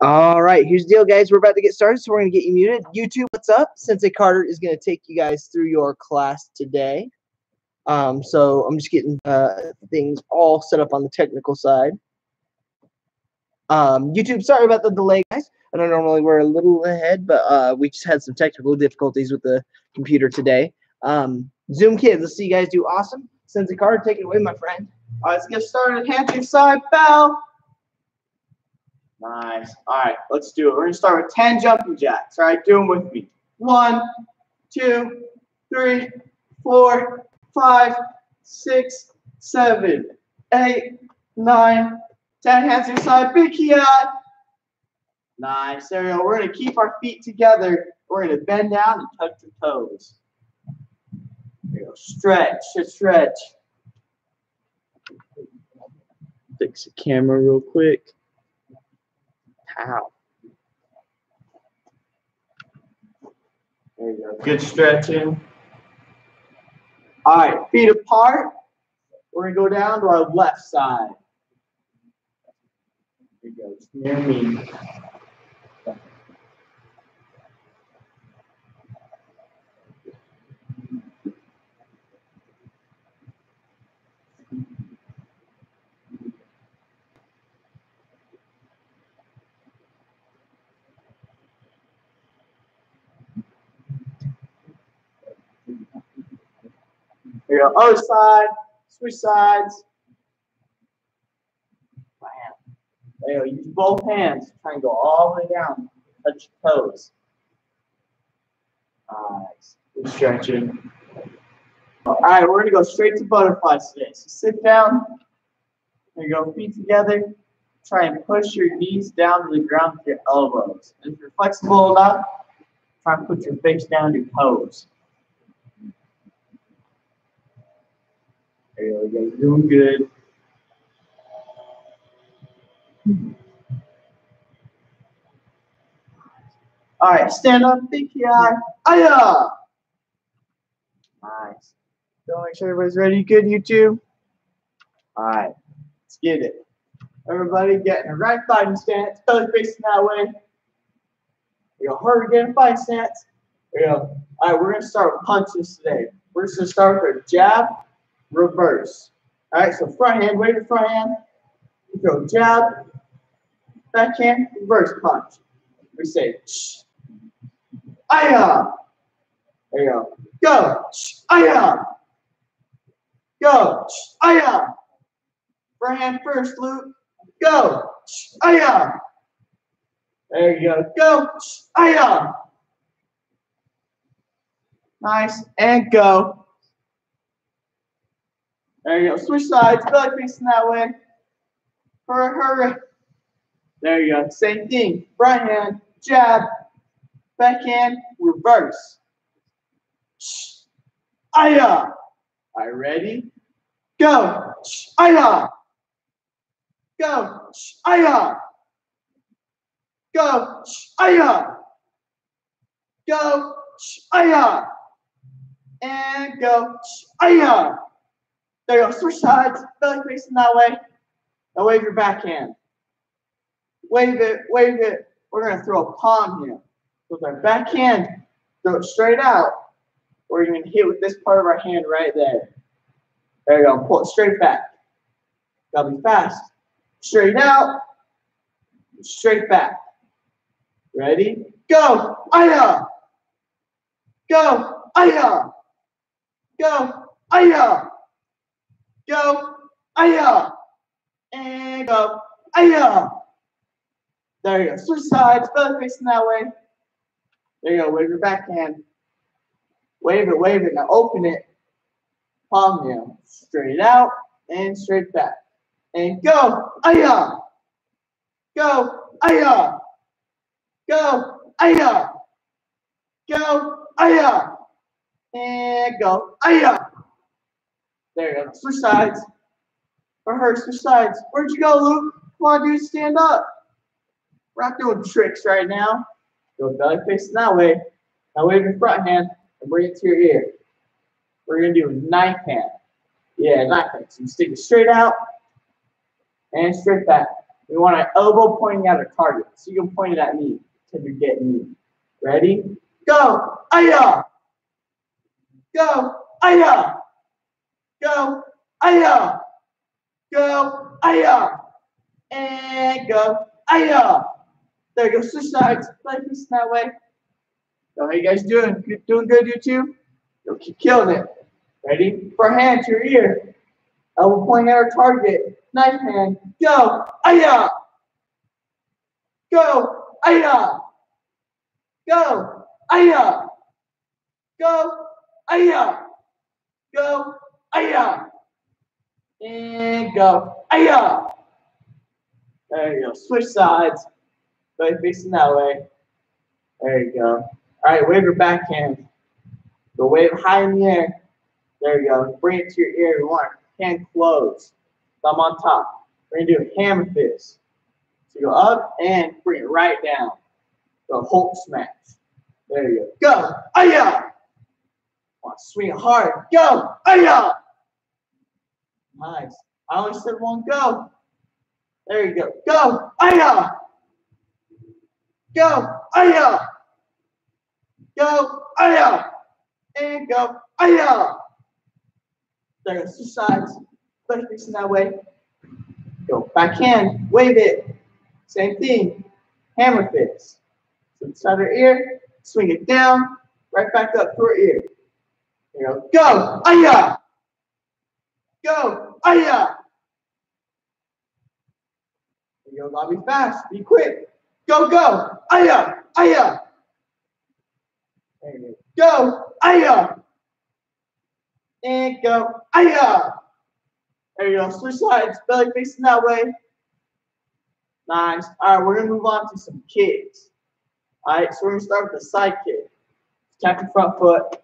All right, here's the deal, guys. We're about to get started, so we're going to get you muted. YouTube, what's up? Sensei Carter is going to take you guys through your class today. Um, so I'm just getting uh, things all set up on the technical side. Um, YouTube, sorry about the delay, guys. I don't normally we're a little ahead, but uh, we just had some technical difficulties with the computer today. Um, Zoom kids, let's see you guys do awesome. Sensei Carter, take it away, my friend. All right, let's get started. Handshake side bow. Nice. All right, let's do it. We're going to start with 10 jumping jacks. All right, do them with me. One, two, three, four, five, six, seven, eight, nine, ten. Hands inside. Big cat. Nice. There we go. We're going to keep our feet together. We're going to bend down and touch your toes. There you go. Stretch. Stretch. Fix the camera real quick. Ow. There you go. Good stretching. All right, feet apart. We're going to go down to our left side. There you go. It's near me. You go. Other side. Switch sides. Bam. There you go. Use both hands. Try and go all the way down. Touch your toes. Nice. Good stretching. All right, we're to go straight to butterflies today. So sit down. There you go. Feet together. Try and push your knees down to the ground with your elbows. And if you're flexible enough, try and put your face down to your toes. There you go. You're doing good. All right, stand up, big eye. Aya! Nice. So make sure everybody's ready. Good, you two? All right, let's get it. Everybody get in a right fighting stance, belly facing that way. You go hard again, fighting stance. You go. All right, we're going to start with punches today. We're just going to start with a jab, reverse. All right, so front hand, wave your front hand. You go jab, backhand, reverse punch. We say. Aya. There you go. Go. Shh. Aya. Go. Shh. Aya. Front hand first, Luke. Go. Shh. Aya. There you go. Go. Shh. Aya. Nice. And go. There you go. Switch sides. Belly facing that way. Hurry, hurry. There you go. Same thing. Right hand, jab, backhand, reverse. Aya. All right, ready? Go. Aya. Go. Aya. Go. Aya. Go. Aya. And go. Aya. There you go. Switch sides. Belly facing that way. Now wave your backhand. Wave it, wave it. We're going to throw a palm here. With our backhand, throw it straight out. You're going to hit with this part of our hand right there. There you go. Pull it straight back. Gotta be fast. Straight out. Straight back. Ready? Go. Aya. Go. Aya. Go. Aya. Go. Aya. And go. Aya. There you go. Switch sides, belly facing that way. There you go. Wave your backhand. Wave it, wave it. Now open it. Palm down. Straight out and straight back. And go. Aya. Go. Aya. Go. Aya. Go. Aya. And go. Aya. There you go. Switch sides. Rehearse switch sides. Where'd you go, Luke? Come on, dude. Stand up. We're not doing tricks right now. Go belly facing that way. Now wave your front hand and bring it to your ear. We're gonna do a knife hand. Yeah, knife hand. So stick it straight out and straight back. We want our elbow pointing at our target. So you can point it at me until you get me. Ready? Go! Aya! Go! Aya! Go! Aya! Go! Aya! And go! Aya! There you go. Switch sides. Play this that way. So how you guys doing? Good- Doing good, you two? You'll keep killing it. Ready? For hand to your ear. Elbow pointing at our target. Knife hand. Go! Aya! Go! Aya! Go! Aya! Go! Aya! Go! Aya! And go! Aya! There you go. Switch sides. Go facing that way. There you go. All right, wave your backhand. Go wave high in the air. There you go. Bring it to your ear. We want our hand closed. Thumb on top. We're gonna do a hammer fist. So go up and bring it right down. Go Hulk smash. There you go. Go! Aya! To swing hard. Go! Aya! Nice. I only said one go. There you go. Go! Aya! Go! Aya! Go! Aya! And go! Aya! There goes two sides. Push facing that way. Go backhand. Wave it. Same thing. Hammer fist. So inside her ear. Swing it down. Right back up to her ear. You go. Go! Aya! Go! Aya! You go. Be fast. Be quick. Go, go! Aya! Aya! Go. Go! Aya! And go! Aya! There you go. Switch sides. Belly facing that way. Nice. All right, we're gonna move on to some kicks. All right, so we're gonna start with the side kick. Tap your front foot.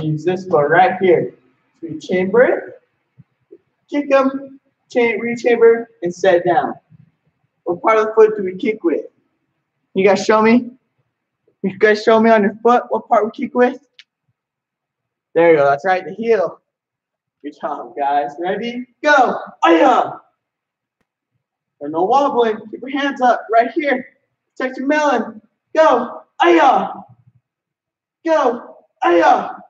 Use this foot right here. So you chamber it, kick them, chain, rechamber, and set down. What part of the foot do we kick with? You guys show me? You guys show me on your foot what part we kick with? There you go. That's right, the heel. Good job, guys. Ready? Go. Aya. And no wobbling. Keep your hands up right here. Protect your melon. Go. Aya. Go. Aya.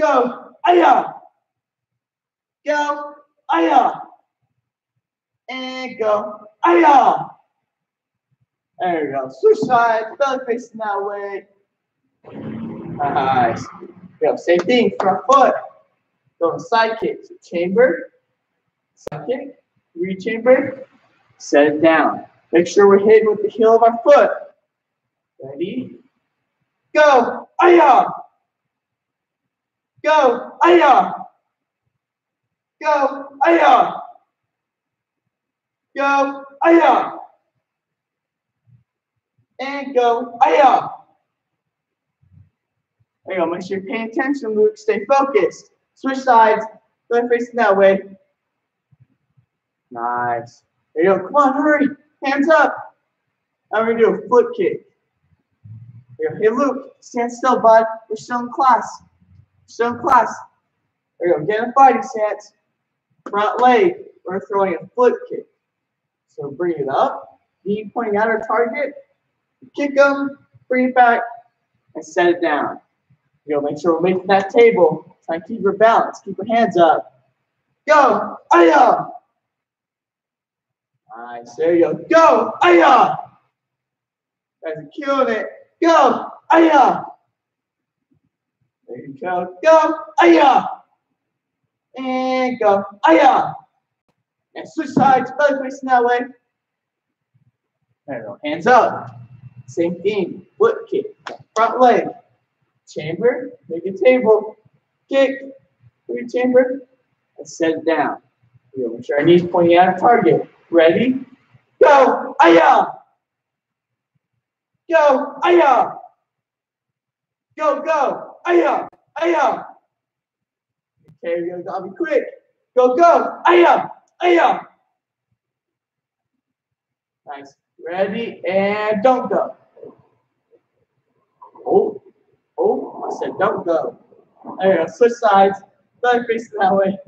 Go. Aya. Go. Aya. And go. Aya. There you go. Switch sides. Belly facing that way. Nice. Go. Same thing. Front foot. Go side kick. So chamber. Side kick. Rechamber. Set it down. Make sure we're hitting with the heel of our foot. Ready? Go. Aya. Go. Aya. Go. Aya. Go. Aya. And go. Aya. There you go. Make sure you're paying attention, Luke. Stay focused. Switch sides. Go facing that way. Nice. There you go. Come on, hurry. Hands up. Now we're gonna do a foot kick. Hey, Luke, stand still, bud. We're still in class. In class. There you go. Get a fighting stance. Front leg. We're throwing a foot kick. So bring it up. Knee pointing at our target. Kick them. Bring it back. And set it down. You know, make sure we're making that table. Try and keep your balance. Keep your hands up. Go. Aya. Nice. There you go. Go. Aya. Guys are killing it. Go. Aya. Go. Go. Aya. And go. Aya. And switch sides. Belly facing that way. There you go. Hands up. Same thing. Foot kick. Front leg. Chamber. Make a table. Kick. Rechamber. And set it down. Make sure our knees pointing at our target. Ready? Go! Aya! Go! Aya! Go, go! Aya! Aya! Okay, we gotta be quick. Go, go! Aya! Aya! Nice. Ready? And don't go. Oh, oh, I said don't go. There you go. Switch sides. Belly facing that way.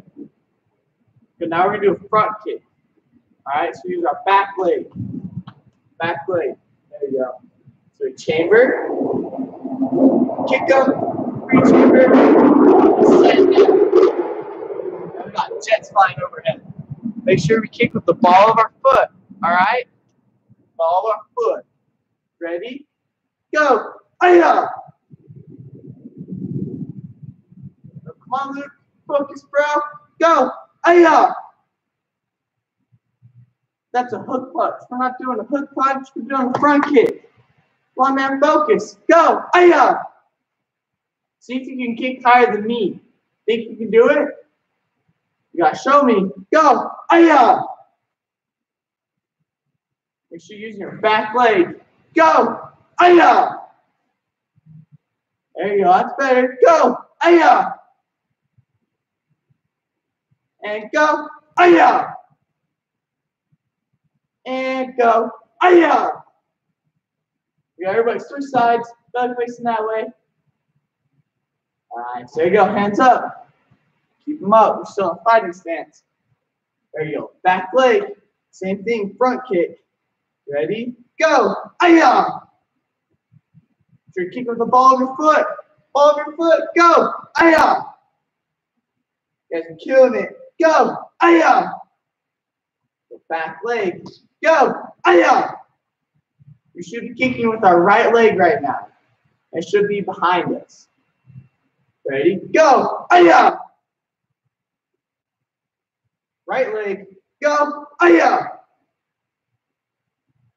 Good. Now we're gonna do a front kick. All right, so use our back leg. Back leg. There you go. So chamber, kick up, we got jets flying overhead. Make sure we kick with the ball of our foot. All right, ball of our foot. Ready? Go! Aya! Come on, Luke. Focus, bro. Go! Aya! That's a hook punch. We're not doing a hook punch. We're doing a front kick. Come on, man. Focus. Go! Aya! See if you can kick higher than me. Think you can do it? You gotta show me. Go! Aya! Make sure you're using your back leg. Go! Aya! There you go. That's better. Go! Aya! And go! Aya! And go! Aya! We got everybody switch sides. Belly facing that way. Alright, so there you go. Hands up. Keep them up. We're still in fighting stance. There you go. Back leg. Same thing. Front kick. Ready? Go! Aya! So you kick with the ball of your foot. Ball of your foot. Go! Aya! You guys are killing it. Go! Aya! The back leg. Go! Aya! We should be kicking with our right leg right now. It should be behind us. Ready? Go! Aya! Right leg. Go! Aya!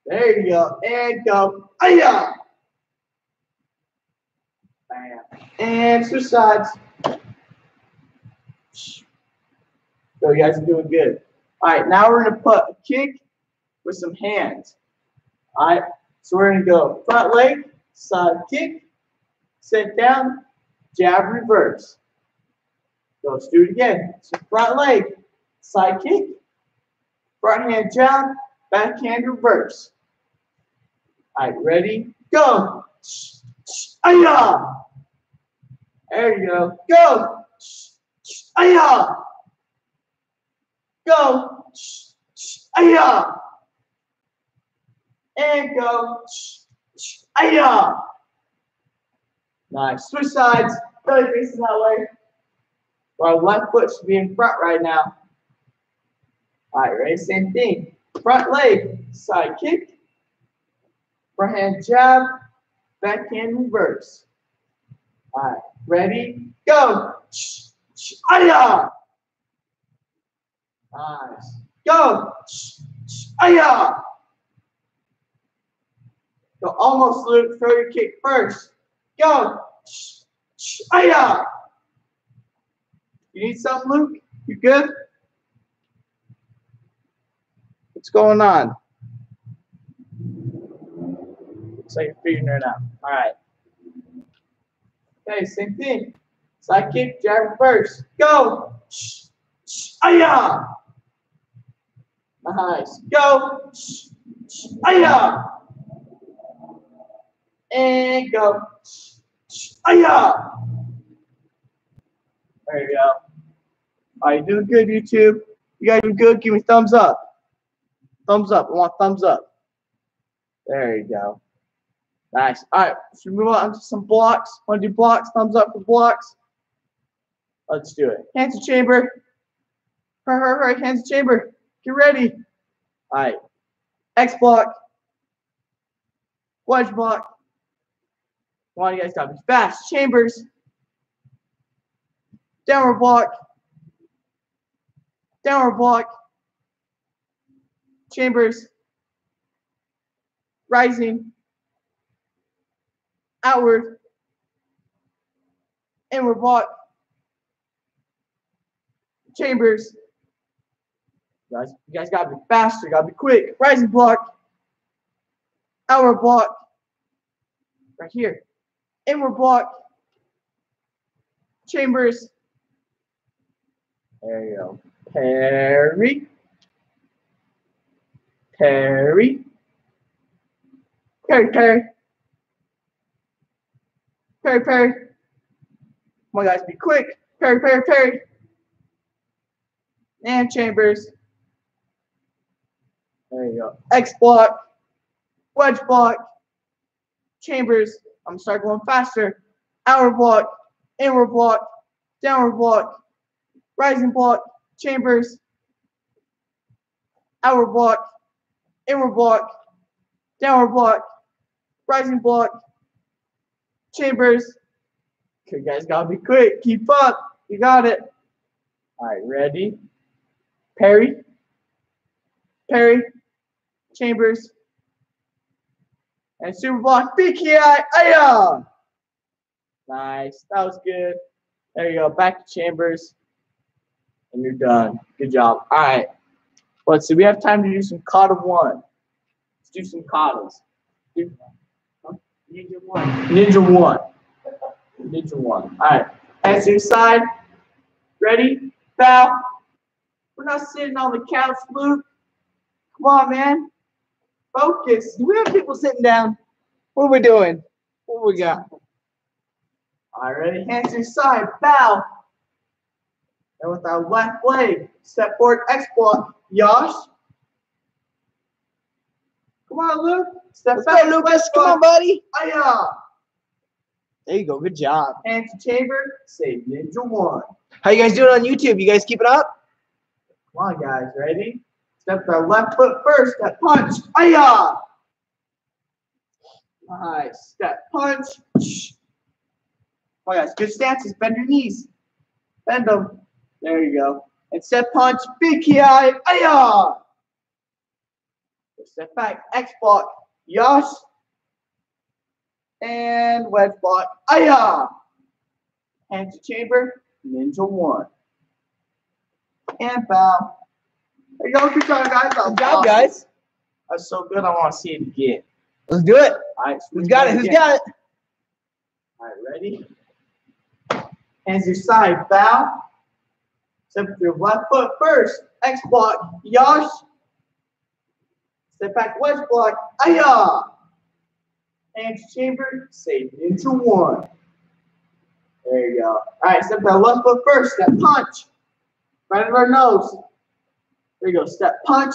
There you go. And go. Aya! Bam. Sides. So you guys are doing good. All right, now we're gonna put a kick with some hands. All right, so we're gonna go front leg, side kick, sit down, jab, reverse. So let's do it again. So front leg, side kick, front hand jab, back hand reverse. All right, ready? Go. Aya. There you go. Go. Aya. Go. Aya. And go. Aya. Nice. Switch sides. Belly facing that way. Our left foot should be in front right now. All right, ready? Same thing. Front leg, side kick. Front hand jab, back hand reverse. All right, ready? Go. Aya. Nice. Go. Aya. Go almost, Luke. Throw your kick first. Go. Aya. You need something, Luke? You good? What's going on? Looks like you're figuring it out. All right. Okay, same thing. Side kick, jab reverse. Go. Aya. Nice. Go. Aya. And go. Aya. There you go. All right, doing good, YouTube. You guys doing good? Give me thumbs up. Thumbs up. I want thumbs up. There you go. Nice. All right, should we move on to some blocks? Want to do blocks? Thumbs up for blocks. Let's do it. Hands to chamber. Hurry, hurry, hurry. Hands to chamber. Get ready. All right. X block. Wedge block. Guys got to be fast. Chambers. Downward block. Downward block. Chambers. Rising outward, inward block, chambers. You guys, you guys gotta be faster, gotta be quick. Rising block, outward block, right here, inward block, chambers. There you go. Parry, parry, parry, parry. Parry, parry. Come on, guys, be quick. Parry, parry, parry. And chambers. There you go. X block, wedge block, chambers. I'm gonna start going faster. Outward block, inward block, downward block, rising block, chambers, outward block, inward block, downward block, rising block, chambers. You guys gotta be quick. Keep up. You got it. All right, ready? Parry, parry, chambers, and super block. Big ki. Aya! Nice. That was good. There you go. Back to chambers. And you're done. Good job. All right. Let's see. We have time to do some kata one. Let's do some katas. Ninja one. Ninja one. Ninja one. All right. Hands your side. Ready? Bow. We're not sitting on the couch, Luke. Come on, man. Focus. Do we have people sitting down? What are we doing? What we got? All right? Hands to your side. Bow. And with our left leg, step forward, X block. Yosh. Come on, Luke. Step Let's back. go, Lucas. Come on, buddy. Aya. There you go. Good job. Hands to chamber. Say ninja one. How you guys doing on YouTube? You guys keep it up? Come on, guys. Ready? Step our left foot first. Step punch. Aya. Nice. Step punch. Oh, guys. Good stances. Bend your knees. Bend them. There you go. And step punch. Big ki. Aya. Step back. X block. Yosh. And wedge block. Aya. Hands to chamber. Ninja one. And bow. There you go. Good job, guys. That was Good job, awesome. guys. That's so good. I want to see it again. Let's do it. All right. Who's got it? Who's got it? All right. Ready? Hands to your side. Bow. Step with your left foot first. X block. Yosh. Step back. Wedge block. Aya. Hands chamber. Say into one. There you go. All right. Step that left foot first. Step punch. Right under our nose. There you go. Step punch.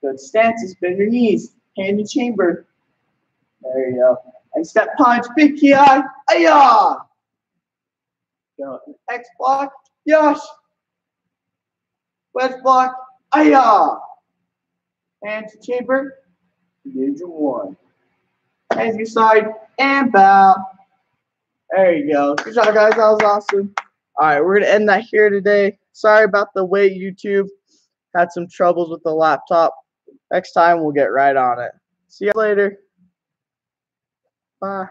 Good stances. Bend your knees. Hand to chamber. There you go. And step punch. Big ki. Aya. Go. X block. Yosh. Wedge block. Aya. Hand to chamber. Ninja one. Hands to side. And bow. There you go. Good job, guys. That was awesome. All right, we're gonna end that here today. Sorry about the wait, YouTube. Had some troubles with the laptop. Next time we'll get right on it. See you later. Bye.